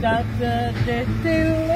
that uh, the still